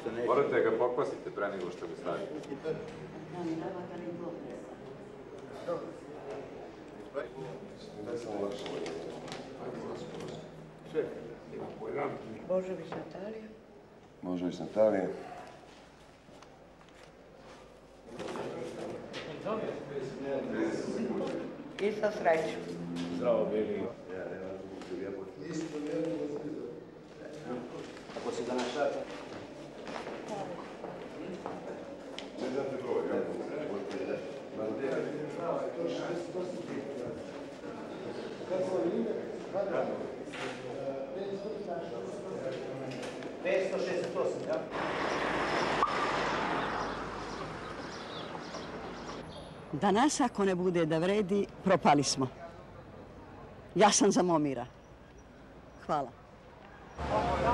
što neće. Morate ga pokvasiti pre nego što ga stavite. Božović Natalija. Božović Natalija. Isa Sreću. Zdravo bili. Ako se danas šata. Danas ako ne bude da vredi, propali smo. Ja sam za Momira. Hvala.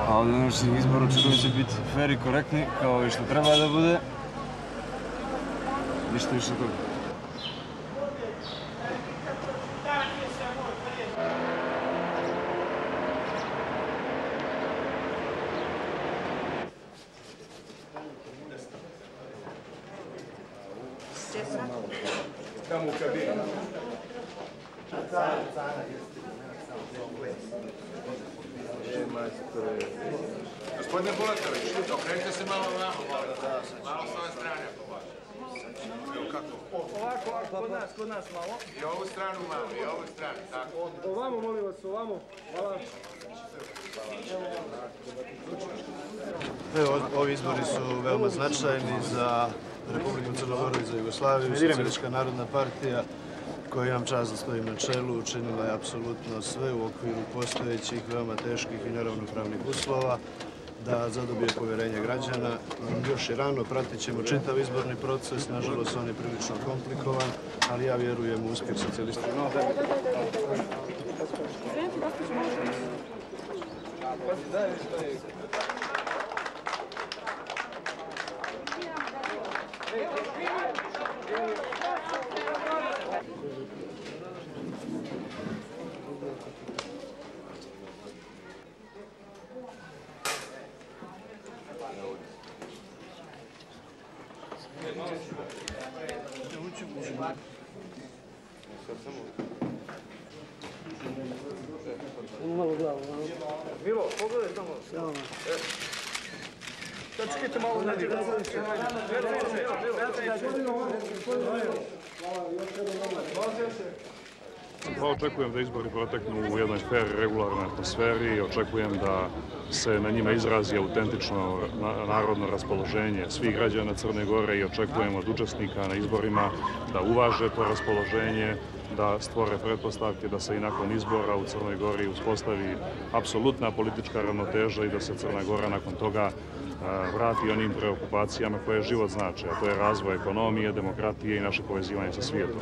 A od današnjih izbora očekujem će biti fair i korektni, kao i što treba da bude. Ništa više toga. Tamo u kabini. Gospodine Bulatović, okrenite se malo vamo, malo s ove strane ako može. Evo kako? Ovako, ovako, kod nas, kod nas malo. I ovu stranu malo, i ovu stranu, tako. Ovamo, molim vas, ovamo. Hvala. Evo, ovi izbori su veoma značajni za Republiku Crnogoru i za Jugoslaviju. Socijalistička narodna partija koja imam čast da stojim na čelu, učinila je apsolutno sve u okviru postojećih, veoma teških i neravnopravnih uslova da zadobije povjerenje građana. Još i rano pratit ćemo čitav izborni proces, nažalost on je prilično komplikovan, ali ja vjerujem u uspjeh socijalista. Milo, pogledaj tamo. Sad čekajte malo na Pa očekujem da izbori proteknu u jednoj fair, regularnoj atmosferi očekujem da se na njima izrazi autentično na- narodno raspoloženje svih građana Crne Gore i očekujem od učesnika na izborima da uvaže to raspoloženje, da stvore pretpostavke da se i nakon izbora u Crnoj Gori uspostavi apsolutna politička ravnoteža i da se Crna Gora nakon toga a, vrati onim preokupacijama koje život znače, a to je razvoj ekonomije, demokratije i naše povezivanje sa svijetom.